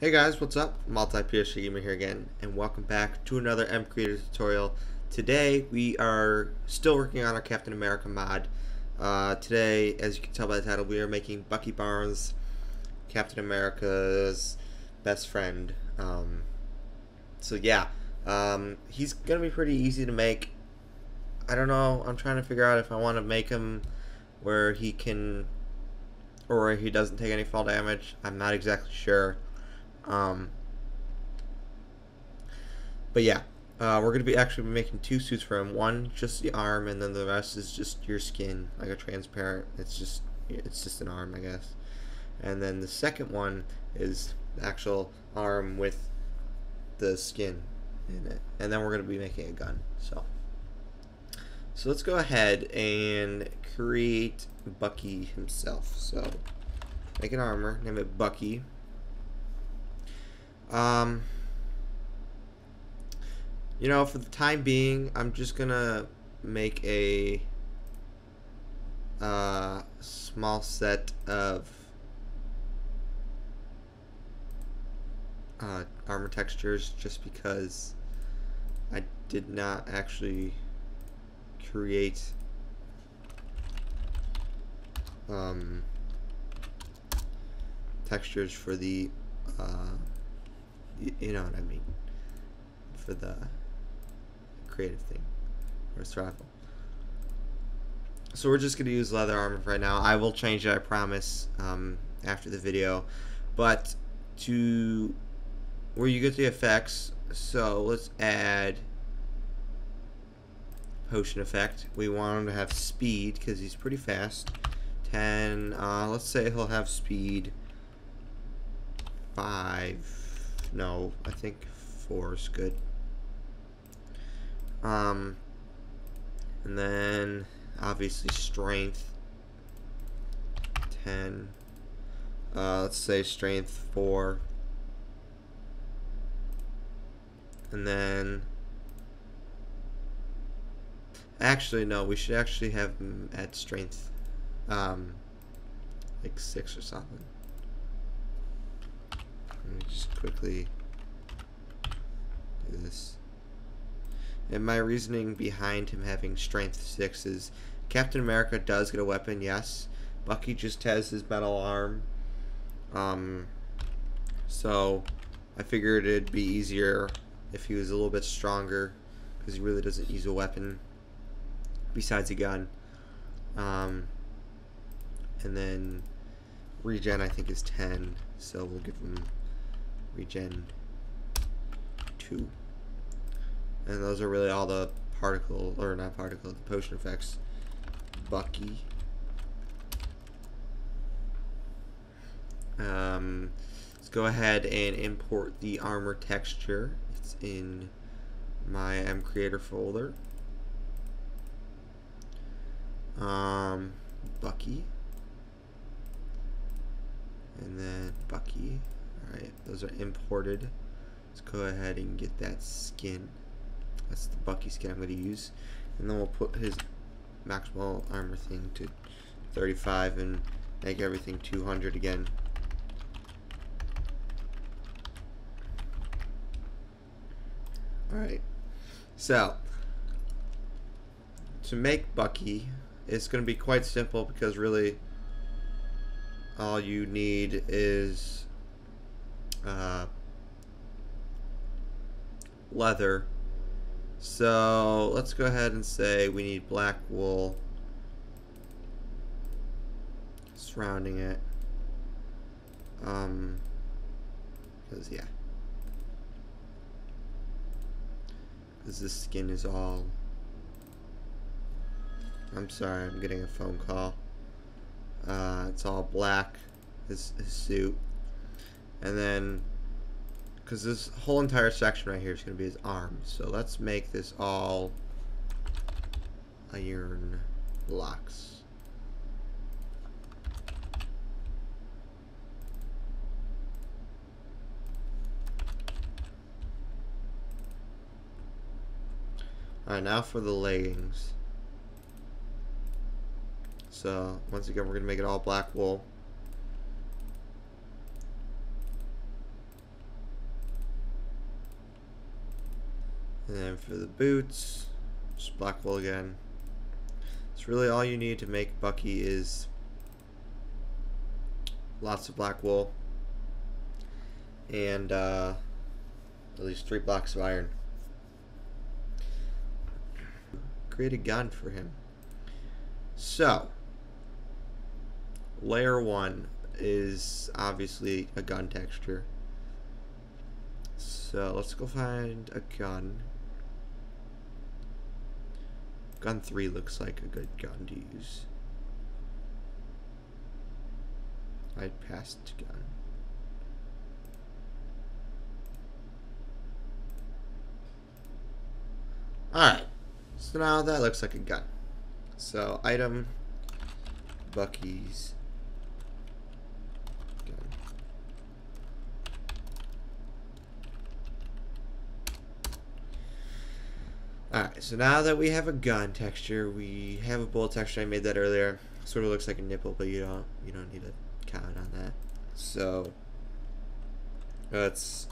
Hey guys, what's up? Multi PS3 Gamer here again, and welcome back to another MCreator tutorial. Today we are still working on our Captain America mod. Uh, today, as you can tell by the title, we are making Bucky Barnes, Captain America's best friend. Um, so yeah, um, he's gonna be pretty easy to make. I don't know. I'm trying to figure out if I want to make him where he can, or he doesn't take any fall damage. I'm not exactly sure. Um, but yeah, uh, we're gonna be actually making two suits for him. One just the arm, and then the rest is just your skin, like a transparent. It's just it's just an arm, I guess. And then the second one is actual arm with the skin in it. And then we're gonna be making a gun. So. So let's go ahead and create Bucky himself. So make an armor, name it Bucky. Um, you know, for the time being, I'm just gonna make a uh, small set of uh, armor textures just because I did not actually create um, textures for the uh, you know what I mean for the creative thing or survival. So we're just going to use leather armor right now. I will change it, I promise, um, after the video. But to where you get the effects, so let's add potion effect. We want him to have speed because he's pretty fast. 10, uh, let's say he'll have speed 5 no, I think four is good. Um, and then obviously strength. 10. Uh, let's say strength 4. And then actually no, we should actually have at strength um, like 6 or something. Let me just quickly do this. And my reasoning behind him having strength 6 is Captain America does get a weapon, yes. Bucky just has his metal arm. Um, so I figured it'd be easier if he was a little bit stronger because he really doesn't use a weapon besides a gun. Um, and then regen I think is 10, so we'll give him regen 2. And those are really all the particle, or not particle, the potion effects. Bucky. Um, let's go ahead and import the armor texture. It's in my MCreator folder. Um, Bucky. And then Bucky. Alright, those are imported. Let's go ahead and get that skin. That's the Bucky skin I'm going to use. And then we'll put his maximal armor thing to 35 and make everything 200 again. Alright, so to make Bucky, it's going to be quite simple because really all you need is uh, leather. So let's go ahead and say we need black wool surrounding it. Um, because yeah, because this skin is all. I'm sorry, I'm getting a phone call. Uh, it's all black. His, his suit. And then, because this whole entire section right here is going to be his arms. So let's make this all iron blocks. Alright, now for the leggings. So, once again, we're going to make it all black wool. And then for the boots, just black wool again. It's really all you need to make Bucky is lots of black wool and uh, at least three blocks of iron. Create a gun for him. So, layer one is obviously a gun texture. So let's go find a gun. Gun 3 looks like a good gun to use. I passed gun. Alright. So now that looks like a gun. So item Bucky's Alright, so now that we have a gun texture, we have a bullet texture. I made that earlier. Sort of looks like a nipple, but you don't you don't need to count on that. So let's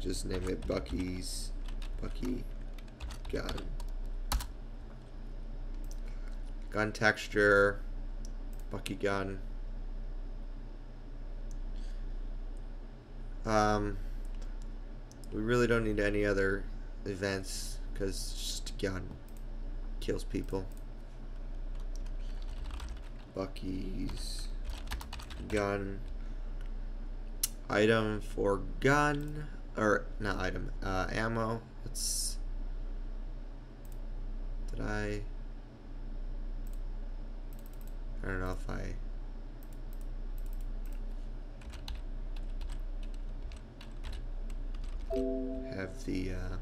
just name it Bucky's Bucky gun. Gun texture, Bucky gun. Um, we really don't need any other events because just gun kills people. Bucky's gun item for gun or not item uh, ammo. Let's did I I don't know if I have the uh,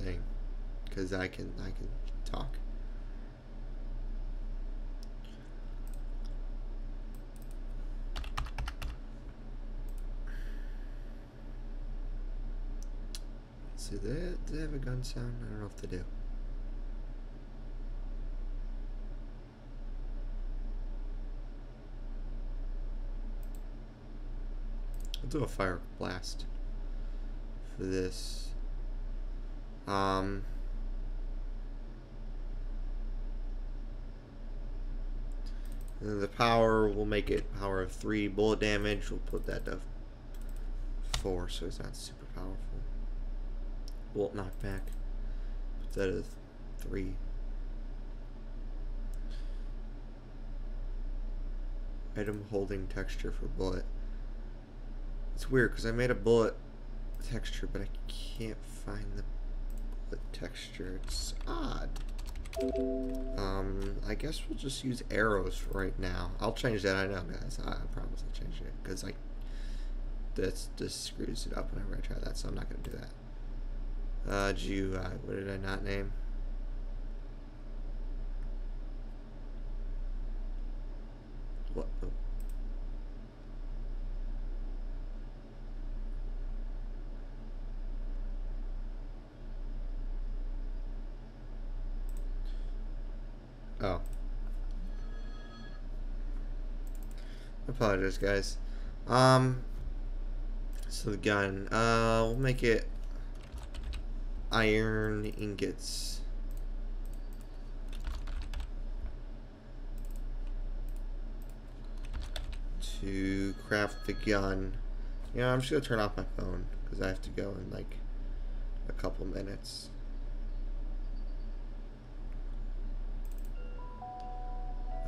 thing because I can I can talk. So they, do they have a gun sound? I don't know if they do. I'll do a fire blast for this. Um, the power, we'll make it power of 3 bullet damage. We'll put that to 4 so it's not super powerful. Bolt knockback. Put that at 3. Item holding texture for bullet. It's weird because I made a bullet texture, but I can't find the bullet texture. It's odd. Um, I guess we'll just use arrows right now. I'll change that. I know, guys. I, I promise I'll change it because like this this screws it up whenever I try that, so I'm not gonna do that. Uh, GUI. What did I not name? What? Oh. Oh. Apologize, guys. Um, so the gun, uh, we'll make it iron ingots. To craft the gun. You know, I'm just gonna turn off my phone because I have to go in like a couple minutes.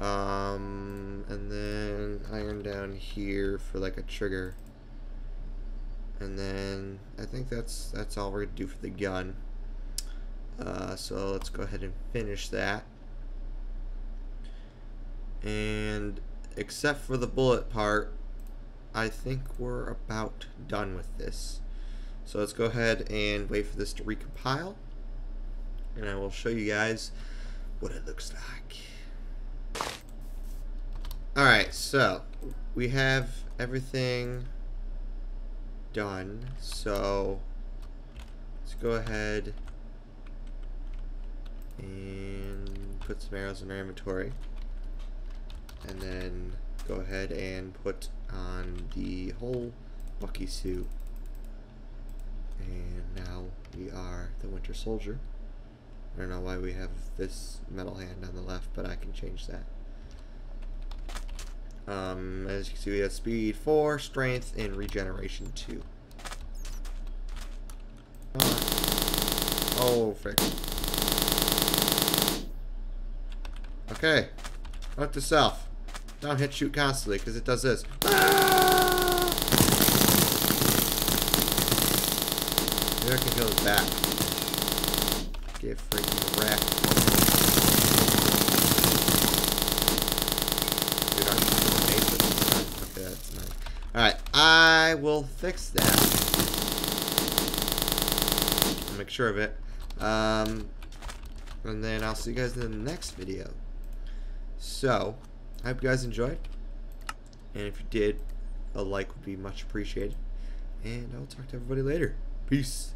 Um, and then iron down here for like a trigger. And then I think that's that's all we're gonna do for the gun. Uh, so let's go ahead and finish that. And except for the bullet part, I think we're about done with this. So let's go ahead and wait for this to recompile. And I will show you guys what it looks like. Alright, so we have everything done. So let's go ahead and put some arrows in our inventory. And then go ahead and put on the whole Bucky suit. And now we are the Winter Soldier. I don't know why we have this metal hand on the left, but I can change that. Um, as you can see, we have speed 4, strength, and regeneration 2. Oh, frick. Okay. Note to self. Don't hit shoot constantly, because it does this. Maybe I can kill his back. Get freaking wrecked. Dude, I'm just Okay, that's nice. Alright, I will fix that. Make sure of it. Um, and then I'll see you guys in the next video. So, I hope you guys enjoyed. And if you did, a like would be much appreciated. And I'll talk to everybody later. Peace.